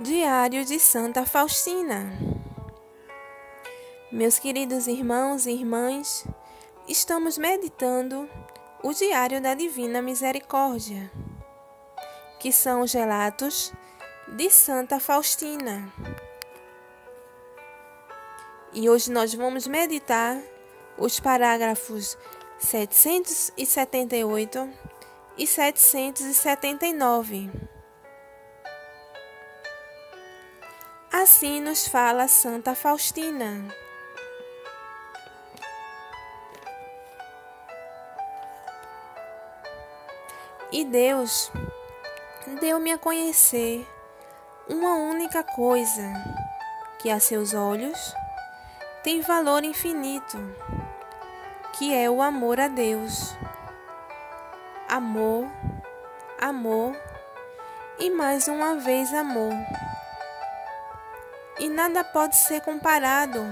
Diário de Santa Faustina. Meus queridos irmãos e irmãs, estamos meditando o Diário da Divina Misericórdia, que são os relatos de Santa Faustina. E hoje nós vamos meditar os parágrafos 778 e 779. Assim nos fala Santa Faustina. E Deus deu-me a conhecer uma única coisa que a seus olhos tem valor infinito, que é o amor a Deus. Amor, amor e mais uma vez amor e nada pode ser comparado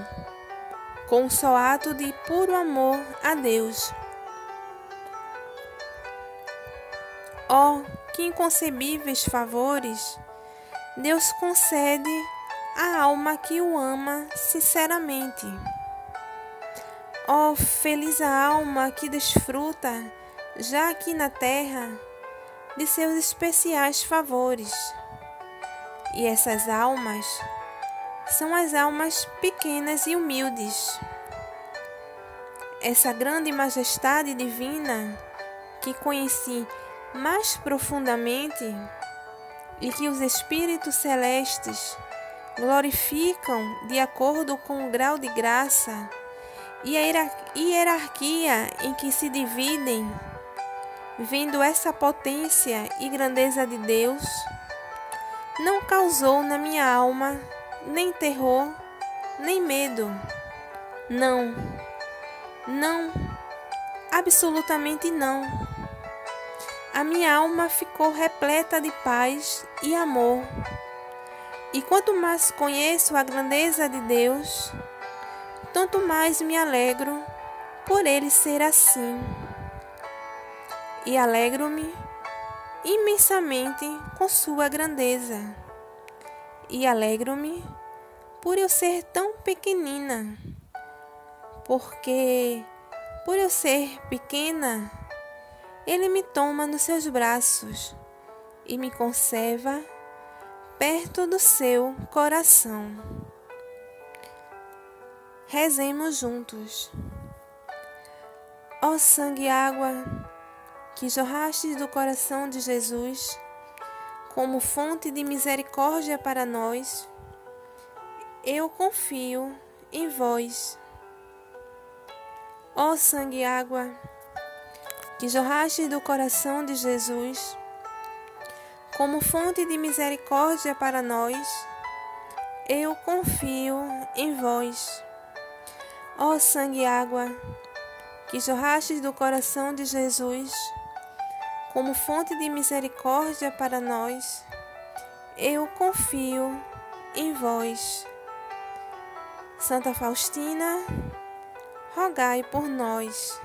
com o só ato de puro amor a Deus. Oh, que inconcebíveis favores Deus concede à alma que o ama sinceramente. Oh, feliz a alma que desfruta, já aqui na terra, de seus especiais favores. E essas almas são as almas pequenas e humildes. Essa grande majestade divina que conheci mais profundamente e que os espíritos celestes glorificam de acordo com o grau de graça e a hierarquia em que se dividem, vendo essa potência e grandeza de Deus, não causou na minha alma nem terror, nem medo. Não, não, absolutamente não. A minha alma ficou repleta de paz e amor. E quanto mais conheço a grandeza de Deus, tanto mais me alegro por ele ser assim. E alegro-me imensamente com sua grandeza e alegro-me por eu ser tão pequenina, porque por eu ser pequena, ele me toma nos seus braços e me conserva perto do seu coração. Rezemos juntos. Ó sangue e água que jorrastes do coração de Jesus, como fonte de misericórdia para nós, eu confio em vós. Ó sangue e água, que jorraste do coração de Jesus, como fonte de misericórdia para nós, eu confio em vós. Ó sangue e água, que jorraste do coração de Jesus, como fonte de misericórdia para nós, eu confio em vós. Santa Faustina, rogai por nós.